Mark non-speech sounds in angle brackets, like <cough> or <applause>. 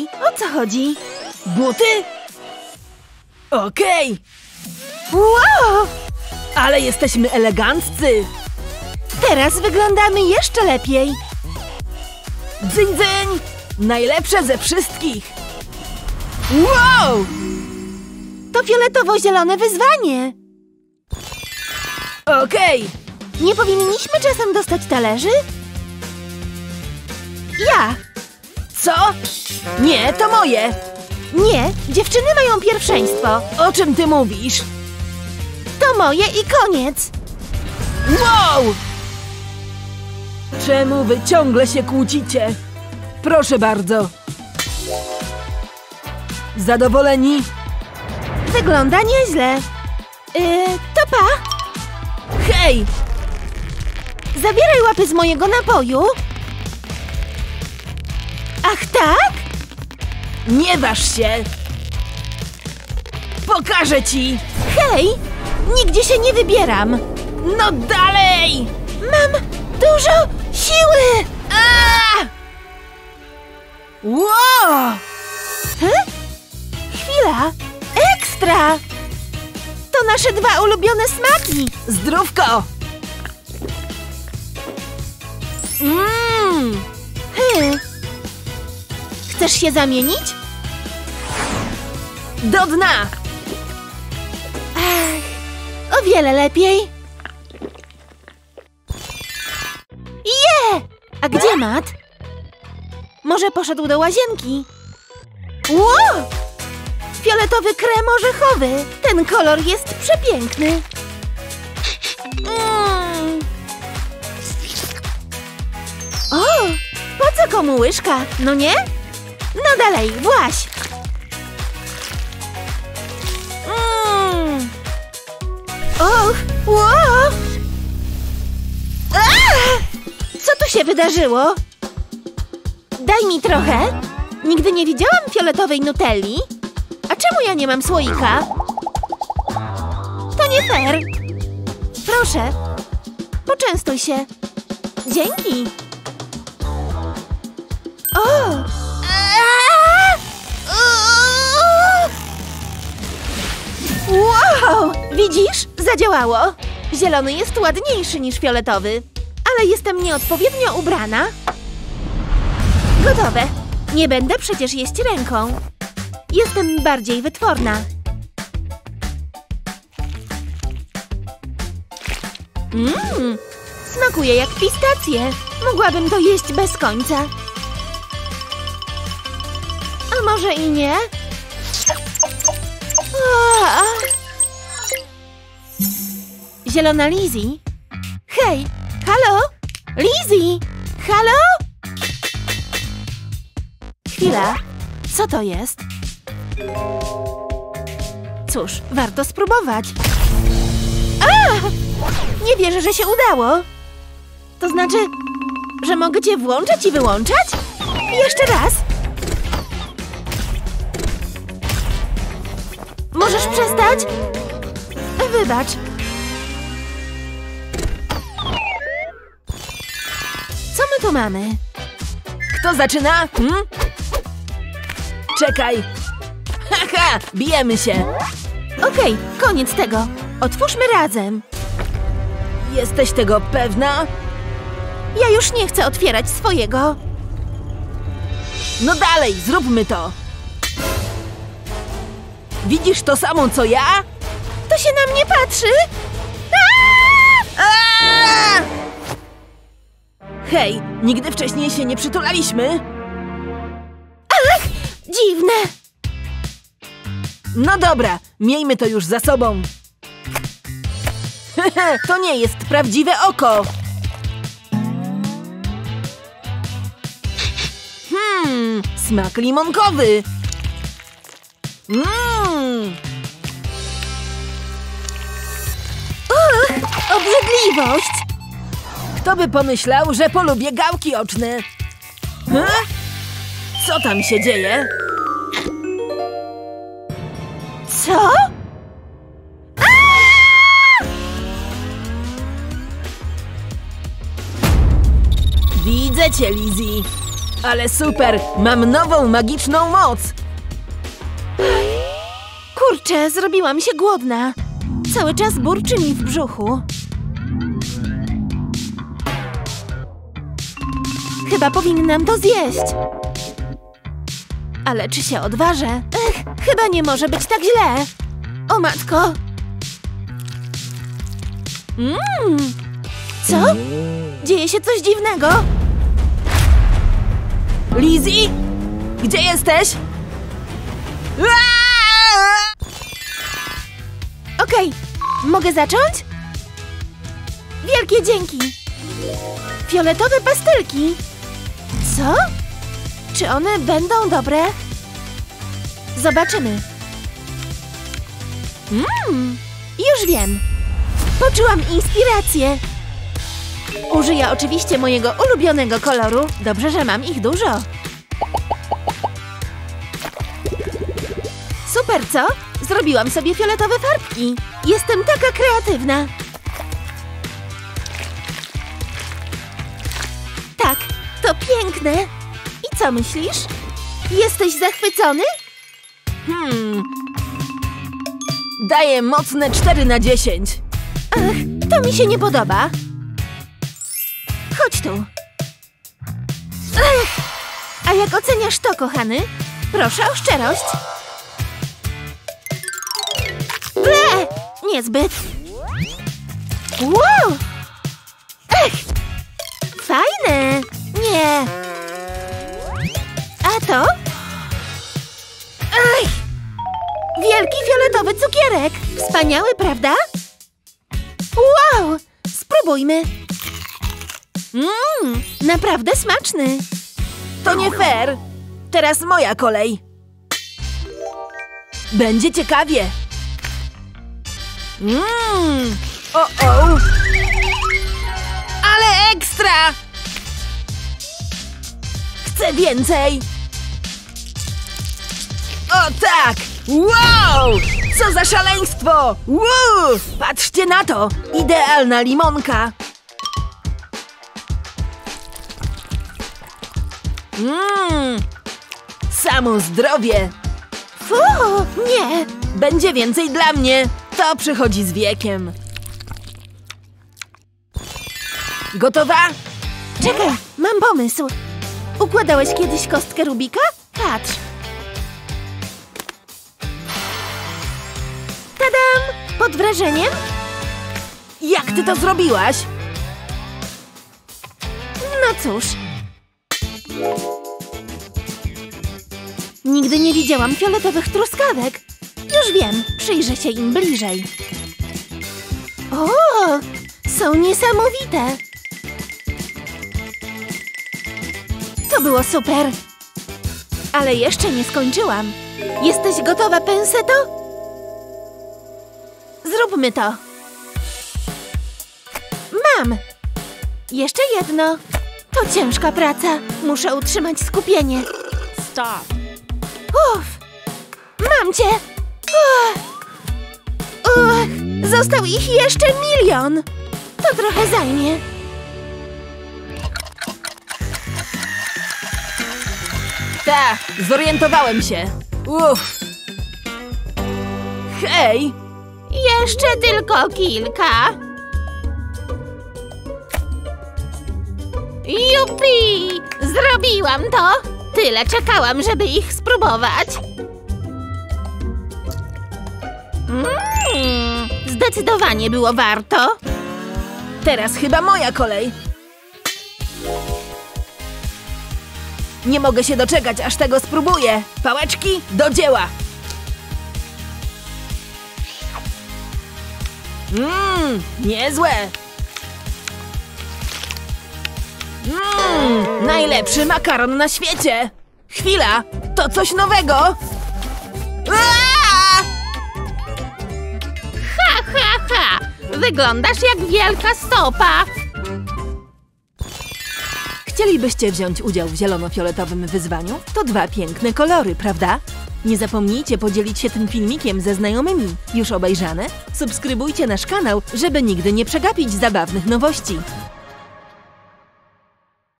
O co chodzi? Buty? Okej, Wow! ale jesteśmy eleganccy. Teraz wyglądamy jeszcze lepiej. Dzyń, dzyń! Najlepsze ze wszystkich. Wow! To fioletowo-zielone wyzwanie. Okej, Nie powinniśmy czasem dostać talerzy? Ja. Co? Nie, to moje. Nie, dziewczyny mają pierwszeństwo. O czym ty mówisz? To moje i koniec. Wow! Czemu wy ciągle się kłócicie? Proszę bardzo. Zadowoleni? Wygląda nieźle. Yy, to pa. Hej! Zabieraj łapy z mojego napoju. Ach tak? Nie waż się! Pokażę ci! Hej! Nigdzie się nie wybieram. No dalej! Mam dużo siły! A! Wow! He? Chwila! Ekstra! To nasze dwa ulubione smaki! Zdrówko! Mmm! Hy. Chcesz się zamienić? Do dna! Ach, o wiele lepiej. Je! A gdzie Mat? Może poszedł do łazienki? Ło! Fioletowy krem orzechowy. Ten kolor jest przepiękny. Mm. O! Po co komu łyżka? No nie? No dalej, właś. Mm. Och! A! Co tu się wydarzyło? Daj mi trochę. Nigdy nie widziałam fioletowej nutelli. A czemu ja nie mam słoika? To nie fair. Proszę, poczęstuj się. Dzięki. Zadziałało. Zielony jest ładniejszy niż fioletowy. Ale jestem nieodpowiednio ubrana. Gotowe. Nie będę przecież jeść ręką. Jestem bardziej wytworna. Mmm, smakuje jak pistacje. Mogłabym to jeść bez końca. A może i nie? A. Zielona Lizzie? Hej, halo? Lizzie? Halo? Chwila, co to jest? Cóż, warto spróbować. A! Nie wierzę, że się udało. To znaczy, że mogę cię włączać i wyłączać? Jeszcze raz. Możesz przestać? Wybacz. Co my tu mamy? Kto zaczyna? Hmm? Czekaj! Haha! Bijemy się! Okej, koniec tego. Otwórzmy razem. Jesteś tego pewna? Ja już nie chcę otwierać swojego. No dalej, zróbmy to! Widzisz to samo, co ja? Się na mnie patrzy. Hej, nigdy wcześniej się nie przytulaliśmy. Dziwne. No dobra, miejmy to już za sobą. <laughs> to nie jest prawdziwe oko. Hmm, smak limonkowy. Mmm, obrzydliwość. kto by pomyślał, że polubię gałki oczne? Huh? Co tam się dzieje? Co? Widzę cię, Lizzie. Ale super! Mam nową magiczną moc! Kurczę, zrobiłam się głodna. Cały czas burczy mi w brzuchu. Chyba powinnam to zjeść. Ale czy się odważę? Ech, chyba nie może być tak źle. O matko! Mmm! Co? Dzieje się coś dziwnego? Lizzie? Gdzie jesteś? Okej, mogę zacząć? Wielkie dzięki! Fioletowe pastylki! Co? Czy one będą dobre? Zobaczymy. Mmm, już wiem. Poczułam inspirację. Użyję oczywiście mojego ulubionego koloru. Dobrze, że mam ich dużo. Super, co? Zrobiłam sobie fioletowe farbki. Jestem taka kreatywna. Piękne. I co myślisz? Jesteś zachwycony? Hmm. Daję mocne 4 na 10. Ach, to mi się nie podoba. Chodź tu. Ech, a jak oceniasz to, kochany? Proszę o szczerość. Ble! Niezbyt. Wow! Ech! Fajne! Nie. A to? Ech! Wielki fioletowy cukierek! Wspaniały, prawda? Wow! Spróbujmy! Mmm, naprawdę smaczny! To nie fair. Teraz moja kolej. Będzie ciekawie. Mmm. O, Chcę więcej. O tak! Wow! Co za szaleństwo! Wow! Patrzcie na to! Idealna limonka! Mmm! Samo zdrowie! Fu, nie! Będzie więcej dla mnie! To przychodzi z wiekiem. Gotowa? Czekaj, mam pomysł. Układałeś kiedyś kostkę Rubika? Patrz. Tadam! Pod wrażeniem? Jak ty to zrobiłaś? No cóż. Nigdy nie widziałam fioletowych truskawek. Już wiem, przyjrzę się im bliżej. O, są niesamowite. Było super. Ale jeszcze nie skończyłam. Jesteś gotowa, Penseto? Zróbmy to. Mam. Jeszcze jedno. To ciężka praca. Muszę utrzymać skupienie. Stop. Uff! Mam cię! Uff! Uff! Został ich jeszcze milion! To trochę zajmie. Tak, zorientowałem się. Uff. Hej! Jeszcze tylko kilka. Jupi! Zrobiłam to! Tyle czekałam, żeby ich spróbować. Mm, zdecydowanie było warto. Teraz chyba moja kolej. Nie mogę się doczekać, aż tego spróbuję. Pałeczki, do dzieła! Mmm, niezłe! Mmm, najlepszy makaron na świecie! Chwila, to coś nowego! Ha, ha, ha! Wyglądasz jak wielka stopa. Chcielibyście wziąć udział w zielono-fioletowym wyzwaniu? To dwa piękne kolory, prawda? Nie zapomnijcie podzielić się tym filmikiem ze znajomymi. Już obejrzane? Subskrybujcie nasz kanał, żeby nigdy nie przegapić zabawnych nowości.